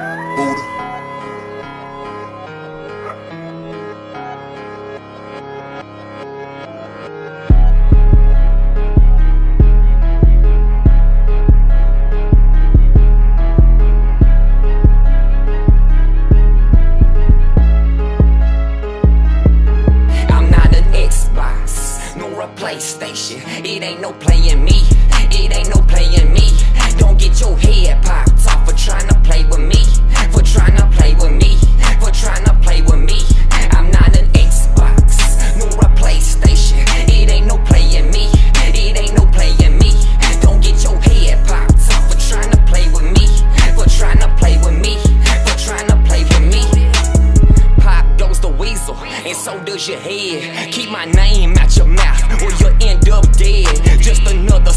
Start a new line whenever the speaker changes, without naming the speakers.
Buddha. PlayStation. It ain't no playing me, it ain't no playing me. Don't get your head popped off for trying play with me, for trying to play with me, for trying to play with me. I'm not an Xbox, nor a PlayStation. It ain't no playing me, it ain't no playing me. Don't get your head popped for trying to play with me, for trying to play with me, for trying to play with me. Pop goes the weasel, and so does your head. Keep my name out your mouth, or you'll end up dead. Just another